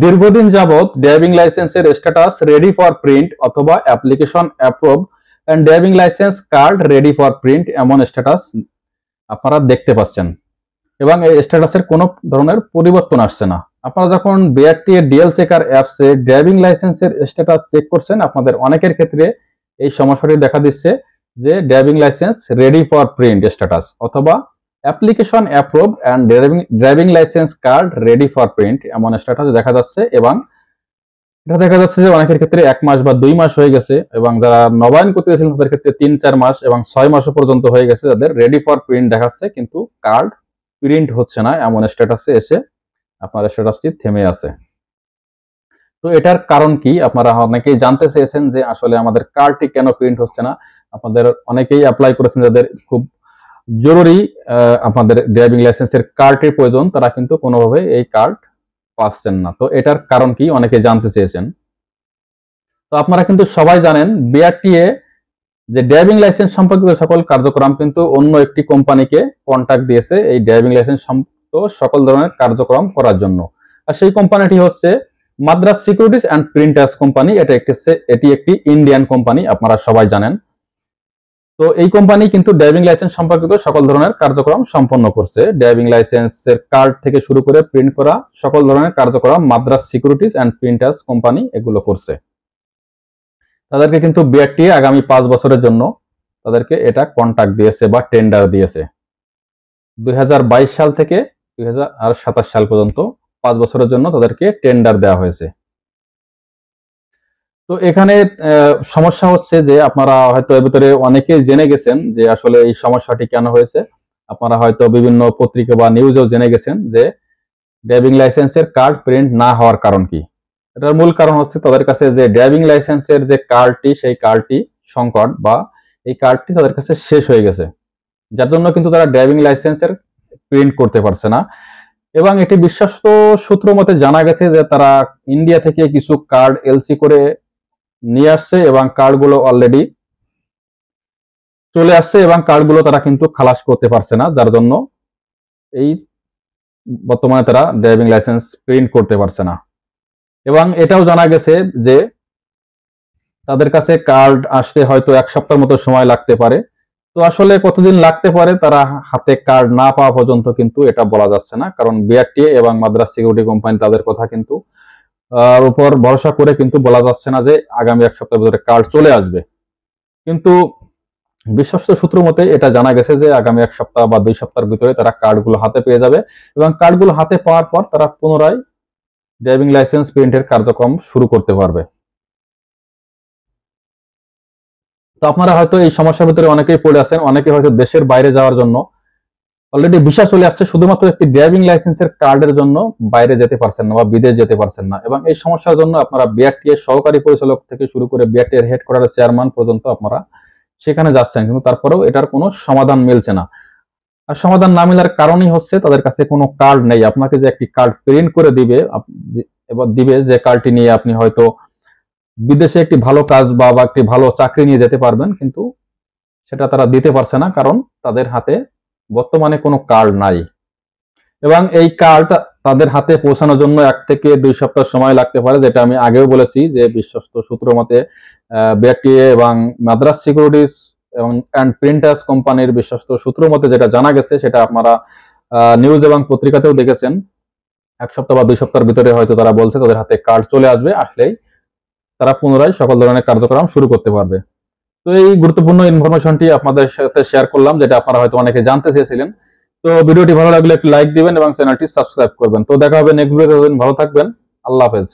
দীর্ঘদিন যাবৎ ড্রাইভিং লাইসেন্সের স্ট্যাটাস রেডি ফর প্রিন্ট অথবা application approve and driving license card ready for print এমন স্ট্যাটাস আপনারা দেখতে পাচ্ছেন। এবং এই স্ট্যাটাসের কোনো ধরনের পরিবর্তন আসছে না। আপনারা যখন B R T D L checker অ্যাপসে ড্রাইভিং লাইসেন্সের স্ট্যাটাস চেক করছেন, আপনাদের অনেকের ক্ষেত্রে এই সমস্যাটি দেখা দিচ্ছে যে driving license ready for print status অথবা application approve and driving driving license card ready for print এমন স্ট্যাটাস দেখা যাচ্ছে এবং এটা দেখা যাচ্ছে যে অনেকের ক্ষেত্রে এক মাস বা দুই মাস হয়ে গেছে এবং যারা নবায়ন করতে গেছিলেন তাদের ক্ষেত্রে তিন, চার মাস এবং ছয় মাসও পর্যন্ত হয়ে গেছে যাদের রেডি ফর প্রিন্ট দেখাচ্ছে, কিন্তু কার্ড প্রিন্ট হচ্ছে না এমন স্ট্যাটাসে এসে আপনার স্ট্যাটাসটি থেমে আছে। তো এটার কারণ কি? আপনারা অনেকেই জানতে চেয়েছেন যে আসলে আমাদের কার্ডটি কেন প্রিন্ট হচ্ছে না। আপনাদের অনেকেই অ্যাপ্লাই করেছেন যাদের খুব জরুরি আপনাদের ড্রাইভিং লাইসেন্সের কার্ডের প্রয়োজন, তারা কিন্তু কোনোভাবে এই কার্ড পাচ্ছেন না। তো এটার কারণ কি? অনেকে জানতে চেয়েছেন। তো আপনারা কিন্তু সবাই জানেন বিআরটিএ যে ড্রাইভিং লাইসেন্স সম্পর্কিত সকল কার্যক্রম কিন্তু অন্য একটি কোম্পানিকে কন্ট্যাক্ট দিয়েছে এই ড্রাইভিং লাইসেন্স সম্পর্কিত সকল ধরনের কার্যক্রম করার জন্য। আর সেই কোম্পানিটি হচ্ছে Madras securities and printers company এটা একটি এটি একটি ইন্ডিয়ান কোম্পানি আপনারা সবাই জানেন। তো এই কোম্পানি কিন্তু ড্রাইভিং লাইসেন্স সম্পর্কিত সকল ধরনের কার্যক্রম সম্পন্ন করছে। ড্রাইভিং লাইসেন্সের কার্ড থেকে শুরু করে প্রিন্ট করা সকল ধরনের কার্যক্রম Madras securities and printers company এগুলো করছে। তাদেরকে কিন্তু বিআরটি আগামী পাঁচ বছরের জন্য তাদেরকে এটা কন্ট্যাক্ট দিয়েছে বা টেন্ডার দিয়েছে। দুই হাজার বাইশ সাল থেকে দুই হাজার সাতাশ সাল পর্যন্ত পাঁচ বছরের জন্য তাদেরকে টেন্ডার দেওয়া হয়েছে। তো এখানে সমস্যা হচ্ছে যে আপনারা হয়তো এর ভিতরে অনেকেই জেনে গেছেন যে আসলে এই সমস্যাটি কেন হয়েছে। আপনারা হয়তো বিভিন্ন পত্রিকা বা নিউজেও জেনে গেছেন যে ড্রাইভিং লাইসেন্সের কার্ড প্রিন্ট না হওয়ার কারণ কি। এটার মূল কারণ হচ্ছে তাদের কাছে যে ড্রাইভিং লাইসেন্সের যে কার্ডটি সেই কার্ডটি সংকট বা এই কার্ডটি তাদের কাছে শেষ হয়ে গেছে। যার জন্য কিন্তু তারা ড্রাইভিং লাইসেন্সের প্রিন্ট করতে পারছে না। এবং এটি বিশ্বস্ত সূত্র মতে জানা গেছে যে তারা ইন্ডিয়া থেকে কিছু কার্ড এলসি করে নিয়ে আসছে এবং কার্ডগুলো অলরেডি চলে আসছে এবং কার্ডগুলো তারা কিন্তু খালাস করতে পারছে না, যার জন্য এই বর্তমানে তারা ড্রাইভিং লাইসেন্স প্রিন্ট করতে পারছে না। এবং এটাও জানা গেছে যে তাদের কাছে কার্ড আসতে হয়তো এক সপ্তাহ মতো সময় লাগতে পারে। তো আসলে কতদিন লাগতে পারে তারা হাতে কার্ড না পাওয়া পর্যন্ত কিন্তু এটা বলা যাচ্ছে না, কারণ বিআরটিএ এবং মাদ্রাস সিকিউরিটি কোম্পানি তাদের কথা কিন্তু উপর ভরসা করে কিন্তু বলা যাচ্ছে না যে আগামী এক সপ্তাহের ভিতরে কার্ড চলে আসবে। কিন্তু বিশ্বস্ত সূত্র মতে এটা জানা গেছে যে আগামী এক সপ্তাহ বা দুই সপ্তাহের ভিতরে তারা কার্ডগুলো হাতে পেয়ে যাবে এবং কার্ডগুলো হাতে পাওয়ার পর তারা পুনরায় ড্রাইভিং লাইসেন্স, প্রিন্টের কার্যক্রম শুরু করতে পারবে। তো আপনারা হয়তো এই সমস্যার ভিতরে অনেকেই পড়ে আছেন অনেকে হয়তো দেশের বাইরে যাওয়ার জন্য অলরেডি ভিসা চলে আসছে, শুধুমাত্র একটি ড্রাইভিং লাইসেন্সের কার্ডের জন্য বাইরে যেতে পারছেন না বা বিদেশ যেতে পারছেন না। এবং এই সমস্যার জন্য আপনারা বিআরটি এর সহকারী পরিচালক থেকে শুরু করে বিআরটি এর হেডকোয়ার্টার চেয়ারম্যান পর্যন্ত আপনারা সেখানে যাচ্ছেন, কিন্তু তারপরেও এটার কোনো সমাধান মিলছে না। আর সমাধান না মেলার কারণই হচ্ছে তাদের কাছে কোনো কার্ড নেই। আপনাকে যে একটি কার্ড প্রিন্ট করে দিবে এবার দিবে, যে কার্ডটি নিয়ে আপনি হয়তো বিদেশে একটি ভালো কাজ বা একটি ভালো চাকরি নিয়ে যেতে পারবেন, কিন্তু সেটা তারা দিতে পারছে না, কারণ তাদের হাতে বর্তমানে কোনো কার্ড নাই। এবং এই কার্ড তাদের হাতে পৌঁছানোর জন্য এক থেকে দুই সপ্তাহ সময় লাগতে পারে, যেটা আমি আগেও বলেছি যে বিশ্বস্ত সূত্র মতে বিআরটিএ এবং মাদ্রাস সিকিউরিটিস এবং অ্যান্ড প্রিন্টার্স কোম্পানির বিশ্বস্ত সূত্র মতে যেটা জানা গেছে, সেটা আপনারা নিউজ এবং পত্রিকাতেও দেখেছেন। এক সপ্তাহ বা দুই সপ্তাহের ভিতরে হয়তো তারা বলছে তাদের হাতে কার্ড চলে আসবে, আসলেই তারা পুনরায় সকল ধরনের কার্যক্রম শুরু করতে পারবে। তো এই গুরুত্বপূর্ণ ইনফরমেশনটি আপনাদের সাথে শেয়ার করলাম, যেটা আপনারা হয়তো অনেকে জানতে চেয়েছিলেন। তো ভিডিওটি ভালো লাগলে একটু লাইক দিবেন এবং চ্যানেলটি সাবস্ক্রাইব করবেন। তো দেখা হবে নেক্সট ভিডিওতে ভালো থাকবেন। আল্লাহ হাফেজ।